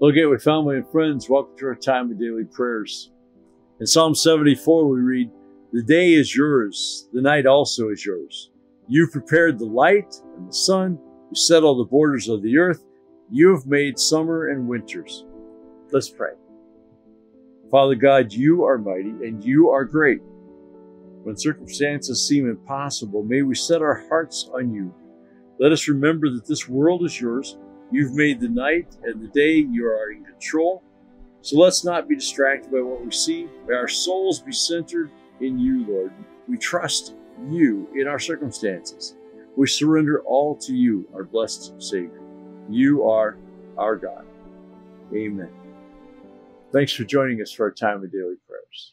Hello, Gateway family and friends. Welcome to our time of daily prayers. In Psalm 74, we read, The day is yours, the night also is yours. You prepared the light and the sun, you settled the borders of the earth, you have made summer and winters. Let's pray. Father God, you are mighty and you are great. When circumstances seem impossible, may we set our hearts on you. Let us remember that this world is yours You've made the night and the day. You are in control. So let's not be distracted by what we see. May our souls be centered in you, Lord. We trust you in our circumstances. We surrender all to you, our blessed Savior. You are our God. Amen. Thanks for joining us for our time of daily prayers.